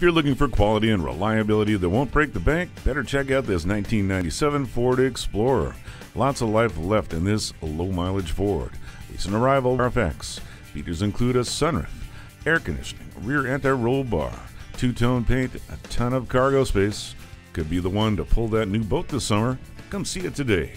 If you're looking for quality and reliability that won't break the bank, better check out this 1997 Ford Explorer. Lots of life left in this low mileage Ford. Recent arrival RFX. Features include a sunroof, air conditioning, rear anti roll bar, two tone paint, a ton of cargo space. Could be the one to pull that new boat this summer. Come see it today.